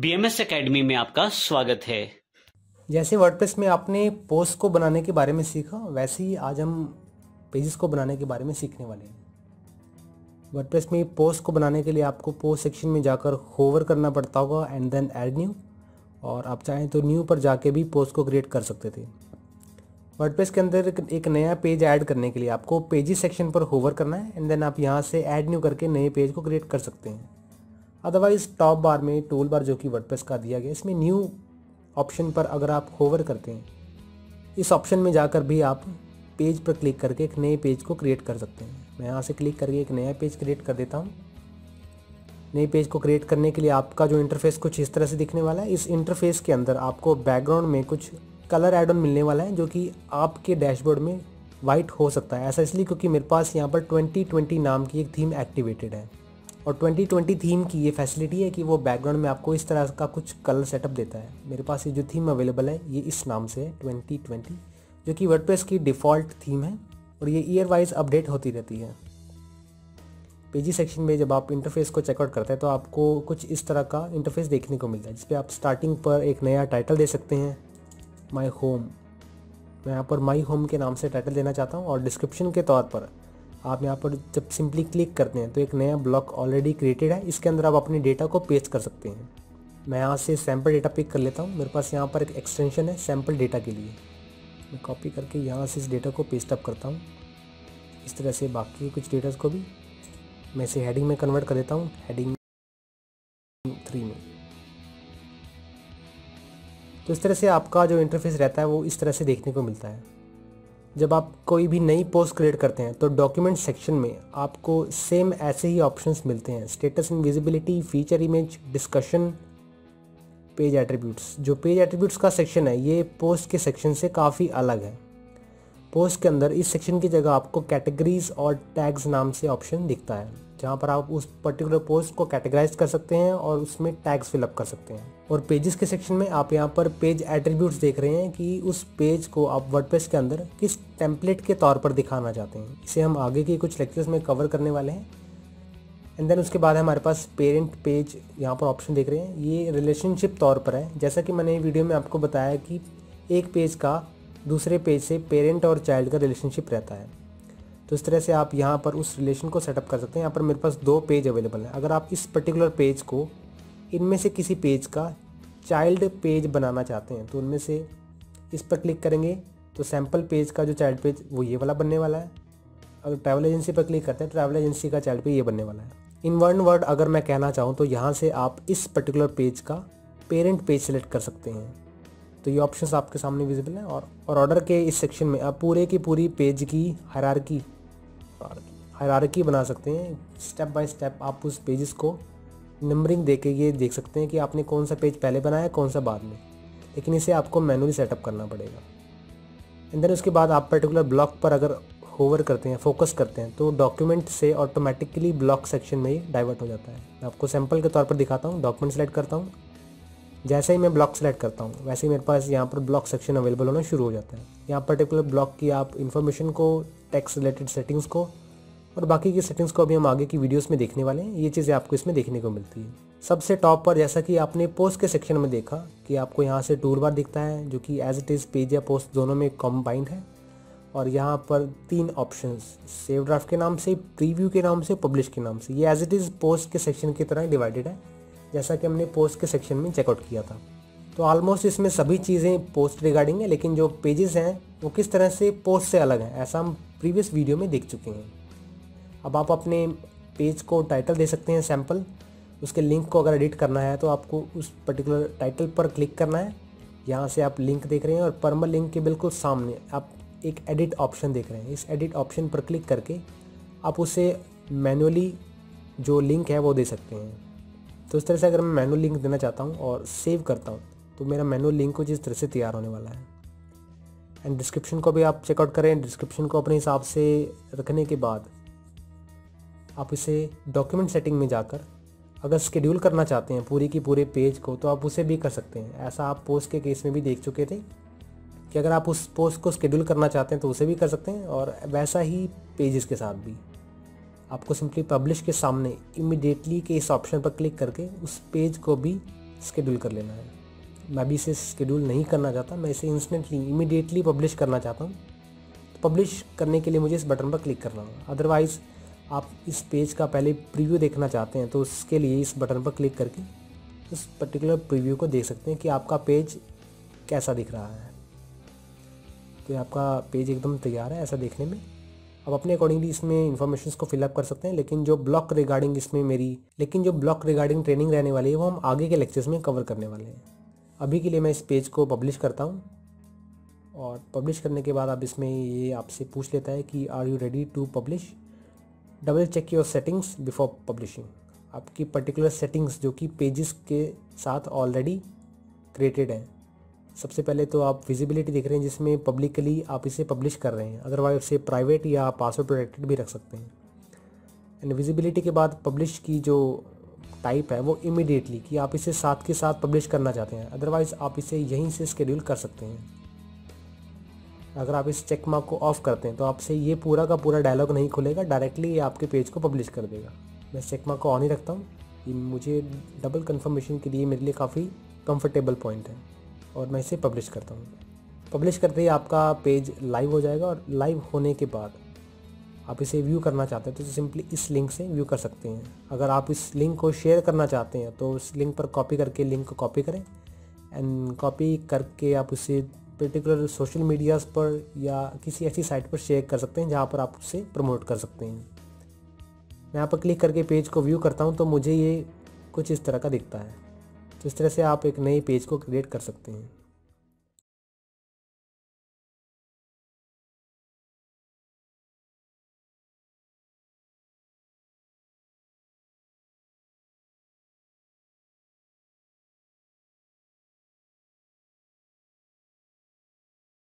BMS academy में आपका स्वागत है। जैसे वर्डप्रेस में आपने पोस्ट को बनाने के बारे में सीखा, वैसे ही आज हम पेजेस को बनाने के बारे में सीखने वाले हैं। वर्डप्रेस में पोस्ट को बनाने के लिए आपको पोस्ट सेक्शन में जाकर होवर करना पड़ता होगा एंड देन ऐड न्यू और आप चाहें तो न्यू पर जाके भी पोस्ट को क्रिएट कर सकते थे। वर्डप्रेस के अंदर एक नया पेज ऐड करने के लिए आपको पेजेस सेक्शन पर होवर करना है एंड देन आप यहाँ से ऐड न्यू करके नए पेज को क्रिएट कर सकते हैं। अदरवाइज़ टॉप बार में टूल बार जो कि वर्डप्रेस का दिया गया, इसमें न्यू ऑप्शन पर अगर आप होवर करते हैं, इस ऑप्शन में जाकर भी आप पेज पर क्लिक करके एक नए पेज को क्रिएट कर सकते हैं। मैं यहाँ से क्लिक करके एक नया पेज क्रिएट कर देता हूँ। नए पेज को क्रिएट करने के लिए आपका जो इंटरफेस कुछ इस तरह से दिखने वाला है। इस इंटरफेस के अंदर आपको बैकग्राउंड में कुछ कलर एड ऑन मिलने वाला है, जो कि आपके डैशबोर्ड में वाइट हो सकता है। ऐसा इसलिए क्योंकि मेरे पास यहाँ पर 2020 नाम की एक थीम एक्टिवेटेड है। और 2020 थीम की ये फैसिलिटी है कि वो बैकग्राउंड में आपको इस तरह का कुछ कलर सेटअप देता है। मेरे पास ये जो थीम अवेलेबल है, ये इस नाम से है 2020 जो कि वर्डप्रेस की डिफ़ॉल्ट थीम है और ये ईयर वाइज अपडेट होती रहती है। पेजी सेक्शन में जब आप इंटरफेस को चेकआउट करते हैं तो आपको कुछ इस तरह का इंटरफेस देखने को मिलता है, जिसपे आप स्टार्टिंग पर एक नया टाइटल दे सकते हैं माई होम मैं यहाँ पर माई होम के नाम से टाइटल देना चाहता हूँ और डिस्क्रिप्शन के तौर पर आप यहाँ पर जब सिंपली क्लिक करते हैं तो एक नया ब्लॉक ऑलरेडी क्रिएटेड है। इसके अंदर आप अपने डेटा को पेस्ट कर सकते हैं। मैं यहाँ से सैंपल डेटा पिक कर लेता हूँ। मेरे पास यहाँ पर एक एक्सटेंशन है सैंपल डेटा के लिए। मैं कॉपी करके यहाँ से इस डेटा को पेस्ट अप करता हूँ। इस तरह से बाकी कुछ डेटास को भी मैं इसे हेडिंग में कन्वर्ट कर देता हूँ। हेडिंग थ्री में। तो इस तरह से आपका जो इंटरफेस रहता है, वो इस तरह से देखने को मिलता है। जब आप कोई भी नई पोस्ट क्रिएट करते हैं तो डॉक्यूमेंट सेक्शन में आपको सेम ऐसे ही ऑप्शंस मिलते हैं। Status in visibility feature image discussion page attributes जो पेज एट्रीब्यूट्स का सेक्शन है, ये पोस्ट के सेक्शन से काफ़ी अलग है। पोस्ट के अंदर इस सेक्शन की जगह आपको कैटेगरीज और टैग्स नाम से ऑप्शन दिखता है, जहाँ पर आप उस पर्टिकुलर पोस्ट को कैटेगराइज कर सकते हैं और उसमें टैग्स फिलअप कर सकते हैं। और पेजेस के सेक्शन में आप यहाँ पर पेज एट्रीब्यूट्स देख रहे हैं कि उस पेज को आप वर्डप्रेस के अंदर किस टेम्पलेट के तौर पर दिखाना चाहते हैं। इसे हम आगे के कुछ लेक्चर्स में कवर करने वाले हैं। एंड देन उसके बाद हमारे पास पेरेंट पेज यहाँ पर ऑप्शन देख रहे हैं। ये रिलेशनशिप तौर पर है। जैसा कि मैंने वीडियो में आपको बताया कि एक पेज का दूसरे पेज से पेरेंट और चाइल्ड का रिलेशनशिप रहता है। तो इस तरह से आप यहाँ पर उस रिलेशन को सेटअप कर सकते हैं। यहाँ पर मेरे पास दो पेज अवेलेबल हैं। अगर आप इस पर्टिकुलर पेज को इनमें से किसी पेज का चाइल्ड पेज बनाना चाहते हैं तो उनमें से इस पर क्लिक करेंगे तो सैंपल पेज का जो चाइल्ड पेज, वो ये वाला बनने वाला है। अगर ट्रैवल एजेंसी पर क्लिक करते हैं ट्रैवल एजेंसी का चाइल्ड पेज ये बनने वाला है। इन वन वर्ड अगर मैं कहना चाहूँ तो यहाँ से आप इस पर्टिकुलर पेज का पेरेंट पेज सेलेक्ट कर सकते हैं। तो ये ऑप्शंस आपके सामने विजिबल हैं और और ऑर्डर के इस सेक्शन में आप पूरे की पूरी पेज की हरारकी हरारकी बना सकते हैं। स्टेप बाय स्टेप आप उस पेजेस को नंबरिंग दे के ये देख सकते हैं कि आपने कौन सा पेज पहले बनाया, कौन सा बाद में। लेकिन इसे आपको मैनुअली सेटअप करना पड़ेगा। एंड देन उसके बाद आप पर्टिकुलर ब्लॉक पर अगर होवर करते हैं फोकस करते हैं तो डॉक्यूमेंट से ऑटोमेटिकली ब्लॉक सेक्शन में ही डाइवर्ट हो जाता है। मैं आपको सैंपल के तौर पर दिखाता हूँ डॉक्यूमेंट सेलेक्ट करता हूँ। जैसे ही मैं ब्लॉक सेलेक्ट करता हूँ, वैसे ही मेरे पास यहाँ पर ब्लॉक सेक्शन अवेलेबल होना शुरू हो जाता है। यहाँ पर्टिकुलर ब्लॉक की आप इन्फॉर्मेशन को टैक्स रिलेटेड सेटिंग्स को और बाकी की सेटिंग्स को अभी हम आगे की वीडियोस में देखने वाले हैं। ये चीज़ें आपको इसमें देखने को मिलती है। सबसे टॉप पर जैसा कि आपने पोस्ट के सेक्शन में देखा कि आपको यहाँ से टूर बार दिखता है, जो कि एज इट इज़ पेज या पोस्ट दोनों में कॉम्बाइंड है। और यहाँ पर तीन ऑप्शन सेव ड्राफ्ट के नाम से प्रीव्यू के नाम से पब्लिश के नाम से। ये एज इट इज़ पोस्ट के सेक्शन की तरह डिवाइडेड है। जैसा कि हमने पोस्ट के सेक्शन में चेकआउट किया था। तो ऑलमोस्ट इसमें सभी चीज़ें पोस्ट रिगार्डिंग है, लेकिन जो पेजेस हैं, वो किस तरह से पोस्ट से अलग हैं, ऐसा हम प्रीवियस वीडियो में देख चुके हैं। अब आप अपने पेज को टाइटल दे सकते हैं सैंपल उसके लिंक को अगर एडिट करना है तो आपको उस पर्टिकुलर टाइटल पर क्लिक करना है। यहाँ से आप लिंक देख रहे हैं और परमल लिंक के बिल्कुल सामने आप एक एडिट ऑप्शन देख रहे हैं। इस एडिट ऑप्शन पर क्लिक करके आप उसे मैनुअली जो लिंक है वो दे सकते हैं। तो इस तरह से अगर मैं मैनुअल लिंक देना चाहता हूँ और सेव करता हूँ तो मेरा मैनुअल लिंक कुछ इस तरह से तैयार होने वाला है। एंड डिस्क्रिप्शन को भी आप चेकआउट करें। डिस्क्रिप्शन को अपने हिसाब से रखने के बाद आप इसे डॉक्यूमेंट सेटिंग में जाकर अगर शेड्यूल करना चाहते हैं पूरी की पूरे पेज को तो आप उसे भी कर सकते हैं। ऐसा आप पोस्ट के केस में भी देख चुके थे कि अगर आप उस पोस्ट को शेड्यूल करना चाहते हैं तो उसे भी कर सकते हैं और वैसा ही पेजेस के साथ भी। आपको सिंपली पब्लिश के सामने इमिडिएटली के इस ऑप्शन पर क्लिक करके उस पेज को भी स्केड्यूल कर लेना है। मैं भी इसे स्केड्यूल नहीं करना चाहता, मैं इसे इंस्टेंटली इमिडिएटली पब्लिश करना चाहता हूँ। तो पब्लिश करने के लिए मुझे इस बटन पर क्लिक करना होगा। अदरवाइज़ आप इस पेज का पहले प्रीव्यू देखना चाहते हैं तो उसके लिए इस बटन पर क्लिक करके उस पर्टिकुलर प्रीव्यू को देख सकते हैं कि आपका पेज कैसा दिख रहा है। तो आपका पेज एकदम तैयार है ऐसा देखने में। अब अपने अकॉर्डिंगली इसमें इन्फॉर्मेशन को फिलअप कर सकते हैं, लेकिन जो ब्लॉक रिगार्डिंग इसमें मेरी, लेकिन जो ब्लॉक रिगार्डिंग ट्रेनिंग रहने वाली है, वो हम आगे के लेक्चर्स में कवर करने वाले हैं। अभी के लिए मैं इस पेज को पब्लिश करता हूँ, और पब्लिश करने के बाद अब इसमें ये आपसे पूछ लेता है कि are you ready to publish double check your settings before publishing आपकी पर्टिकुलर सेटिंग्स जो कि पेजेस के साथ ऑलरेडी क्रिएटेड हैं। सबसे पहले तो आप विजिबिलिटी देख रहे हैं जिसमें पब्लिकली आप इसे पब्लिश कर रहे हैं। अदरवाइज़ उसे प्राइवेट या पासवर्ड प्रोटेक्टेड भी रख सकते हैं। एंड विजिबिलिटी के बाद पब्लिश की जो टाइप है, वो इमिडिएटली कि आप इसे साथ के साथ पब्लिश करना चाहते हैं। अदरवाइज़ आप इसे यहीं से स्केड्यूल कर सकते हैं। अगर आप इस चेक मार्क को ऑफ़ करते हैं तो आपसे ये पूरा का पूरा डायलॉग नहीं खुलेगा डायरेक्टली ये आपके पेज को पब्लिश कर देगा। मैं चेक मार्क को ऑन ही रखता हूँ। ये मुझे डबल कन्फर्मेशन के लिए मेरे लिए काफ़ी कंफर्टेबल पॉइंट है। और मैं इसे पब्लिश करता हूँ। पब्लिश करते ही आपका पेज लाइव हो जाएगा और लाइव होने के बाद आप इसे व्यू करना चाहते हैं तो सिंपली इस लिंक से व्यू कर सकते हैं। अगर आप इस लिंक को शेयर करना चाहते हैं तो उस लिंक पर कॉपी करके लिंक को कॉपी करें एंड कॉपी करके आप उसे पर्टिकुलर सोशल मीडियाज़ पर या किसी ऐसी साइट पर शेयर कर सकते हैं, जहाँ पर आप उसे प्रमोट कर सकते हैं। मैं यहाँ पर क्लिक करके पेज को व्यू करता हूँ तो मुझे ये कुछ इस तरह का दिखता है। तो इस तरह से आप एक नए पेज को क्रिएट कर सकते हैं।